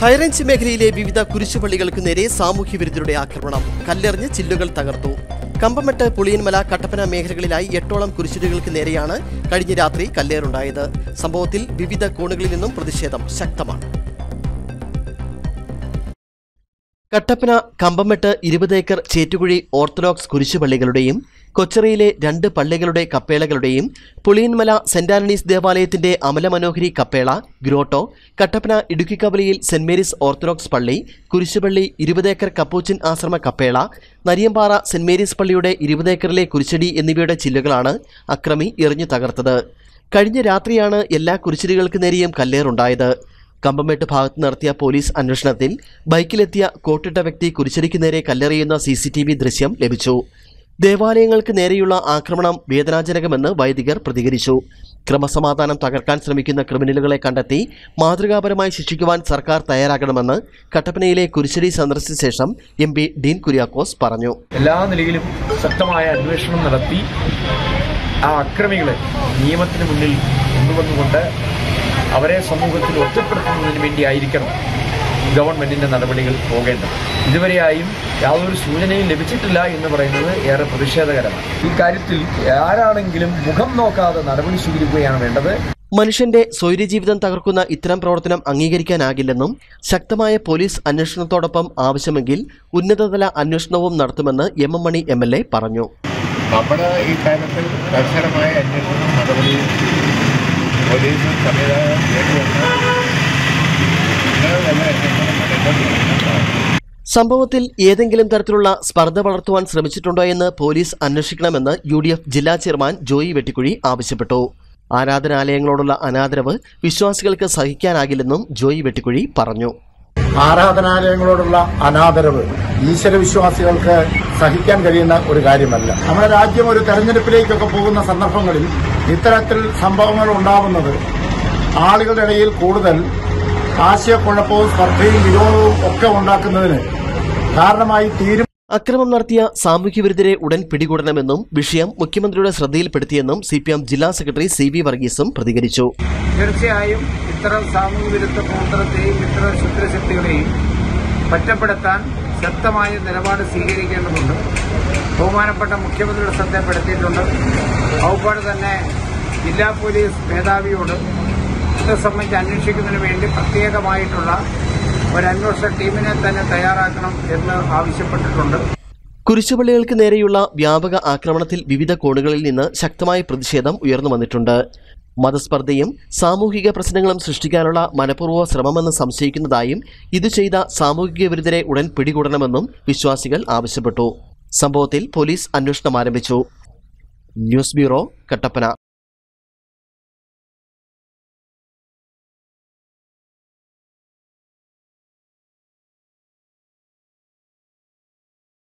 High range മേഖലയിലെ വിവിധ കുരിശുപള്ളികൾക്ക് നേരെ സാമൂഹ്യ വിരുദ്ധരുടെ ആക്രമണം. കല്ലെറിഞ്ഞ് ചില്ലുകൾ തകർത്തു. കമ്പമെട്ട് പുളിയൻമല കട്ടപ്പന മേഖലകളിലായി എട്ടോളം കുരിശുടികൾക്ക് നേരെയാണ് കഴിഞ്ഞ രാത്രി കല്ലേറുണ്ടായത്. സംഭവത്തിൽ വിവിധ കോണുകളിൽ നിന്നും പ്രതിഷേധം ശക്തമാണ്. കട്ടപ്പന കമ്പമെട്ട് ഇരുപത് ഏക്കർ ചേറ്റുകുഴി ഓർത്തഡോക്സ് കുരിശുപള്ളികളുടെയും കൊച്ചറയിലെ രണ്ട് പള്ളികളുടെ കപ്പേളകളുടെയും പുളിയൻമല സെന്റ് ആന്റണീസ് ദേവാലയത്തിന്റെ അമലമനോഹരി കപ്പേള ഗ്രോട്ടോ കട്ടപ്പന ഇടുക്കിക്കവലയിൽ സെന്റ് മേരീസ് ഓർത്തഡോക്സ് പള്ളി കുരിശുപള്ളി ഇരുപത് ഏക്കർ കപ്പൂച്ചിൻ ആശ്രമ കപ്പേള നരിയമ്പാറ സെന്റ് മേരീസ് പള്ളിയുടെ ഇരുപത് ഏക്കറിലെ കുരിശടി എന്നിവയുടെ ചില്ലുകളാണ് അക്രമി എറിഞ്ഞു തകർത്തത്. കഴിഞ്ഞ രാത്രിയാണ് എല്ലാ കുരിശടികൾക്ക് നേരെയും കല്ലേറുണ്ടായത്. കമ്പമേട്ട് ഭാഗത്ത് നടത്തിയ പോലീസ് അന്വേഷണത്തിൽ ബൈക്കിലെത്തിയ കോട്ടിട്ട വ്യക്തി കുരിശടിക്ക് നേരെ കല്ലെറിയുന്ന സി ദൃശ്യം ലഭിച്ചു. ദേവാലയങ്ങൾക്ക് നേരെയുള്ള ആക്രമണം വേദനാജനകമെന്ന് വൈദികർ പ്രതികരിച്ചു. ക്രമസമാധാനം തകർക്കാൻ ശ്രമിക്കുന്ന ക്രിമിനലുകളെ കണ്ടെത്തി മാതൃകാപരമായി ശിക്ഷിക്കുവാൻ സർക്കാർ തയ്യാറാകണമെന്ന് കട്ടപ്പനയിലെ കുരിശടി സന്ദർശിച്ച ശേഷം എം പി ഡീൻ കുര്യാക്കോസ് പറഞ്ഞു. എല്ലാ നിലയിലും ശക്തമായ അന്വേഷണം നടത്തി ആ അക്രമികളെ നിയമത്തിന് മുന്നിൽ കൊണ്ടുവന്നുകൊണ്ട് അവരെ സമൂഹത്തിൽ ഒറ്റപ്പെടുത്തുന്നതിന് വേണ്ടിയായിരിക്കണം ഗവൺമെന്റിന്റെ നടപടികൾ പോകേണ്ടത്. ഇതുവരെയായും യാതൊരു സൂചനയും ലഭിച്ചിട്ടില്ല എന്ന് പറയുന്നത് ഏറെ പ്രതിഷേധകരമാണ്. ഈ കാര്യത്തിൽ ആരാണെങ്കിലും മുഖം നോക്കാതെ നടപടി സ്വീകരിക്കുകയാണ് വേണ്ടത്. മനുഷ്യന്റെ സ്വൈര്യജീവിതം തകർക്കുന്ന ഇത്തരം പ്രവർത്തനം അംഗീകരിക്കാനാകില്ലെന്നും ശക്തമായ പോലീസ് അന്വേഷണത്തോടൊപ്പം ആവശ്യമെങ്കിൽ ഉന്നതതല അന്വേഷണവും നടത്തുമെന്ന് M M Mani M L A പറഞ്ഞു. നമ്മുടെ ഈ കാര്യത്തിൽ കർശനമായ അന്വേഷണം നടപടിയും പോലീസും സംവിധാനം സംഭവത്തിൽ ഏതെങ്കിലും തരത്തിലുള്ള സ്പർദ്ധ വളർത്തുവാൻ ശ്രമിച്ചിട്ടുണ്ടോ എന്ന് പോലീസ് അന്വേഷിക്കണമെന്ന് യു ജില്ലാ ചെയർമാൻ ജോയി വെട്ടിക്കുഴി ആവശ്യപ്പെട്ടു. ആരാധനാലയങ്ങളോടുള്ള അനാദരവ് വിശ്വാസികൾക്ക് സഹിക്കാനാകില്ലെന്നും ജോയി വെട്ടിക്കുഴി പറഞ്ഞു. ആരാധനാലയങ്ങളോടുള്ള അനാദരവ് ഈശ്വര വിശ്വാസികൾക്ക് സഹിക്കാൻ കഴിയുന്ന ഒരു കാര്യമല്ല. നമ്മുടെ രാജ്യം ഒരു തെരഞ്ഞെടുപ്പിലേക്കൊക്കെ പോകുന്ന സന്ദർഭങ്ങളിൽ ഇത്തരത്തിൽ സംഭവങ്ങൾ ഉണ്ടാവുന്നത് ആളുകളുടെ ഇടയിൽ കൂടുതൽ ആശയക്കുഴപ്പവും സ്പർദ്ധയും വിരോധവും ഒക്കെ ഉണ്ടാക്കുന്നതിന് കാരണമായി തീരും അക്രമം നടത്തിയ സാമൂഹ്യവിരുദ്ധരെ ഉടൻ പിടികൂടണമെന്നും വിഷയം മുഖ്യമന്ത്രിയുടെ ശ്രദ്ധയിൽപ്പെടുത്തിയെന്നും സി പി എം ജില്ലാ സെക്രട്ടറി സി വി വർഗീസും പ്രതികരിച്ചു. തീർച്ചയായും ഇത്തരം സാമൂഹ്യ വിരുദ്ധ പ്രവർത്തനത്തെയും ഇത്തരം ശുദ്രശക്തികളെയും ഒറ്റപ്പെടുത്താൻ ശക്തമായ നിലപാട് സ്വീകരിക്കേണ്ടതുണ്ട്. ബഹുമാനപ്പെട്ട മുഖ്യമന്ത്രിയുടെ ശ്രദ്ധപ്പെടുത്തിയിട്ടുണ്ട് അതുപോലെ തന്നെ ജില്ലാ പോലീസ് മേധാവിയോട് ഇത് സംബന്ധിച്ച് അന്വേഷിക്കുന്നതിന് വേണ്ടി പ്രത്യേകമായിട്ടുള്ള ഒരു അന്വേഷണ ടീമിനെ തന്നെ തയ്യാറാക്കണം എന്ന് ആവശ്യപ്പെട്ടിട്ടുണ്ട്. കുരിശുപള്ളികൾക്ക് നേരെയുള്ള വ്യാപക ആക്രമണത്തിൽ വിവിധ കോണുകളിൽ നിന്ന് ശക്തമായ പ്രതിഷേധം ഉയർന്നു വന്നിട്ടുണ്ട്. മതസ്പർദ്ധയും സാമൂഹിക പ്രശ്നങ്ങളും സൃഷ്ടിക്കാനുള്ള മനഃപൂർവ ശ്രമമെന്ന് സംശയിക്കുന്നതായും ഇത് ചെയ്ത സാമൂഹിക വിരുദ്ധരെ ഉടൻ പിടികൂടണമെന്നും വിശ്വാസികൾ ആവശ്യപ്പെട്ടു. സംഭവത്തിൽ പോലീസ് അന്വേഷണം ആരംഭിച്ചു. News bureau Kattappana.